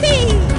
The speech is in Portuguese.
Sim.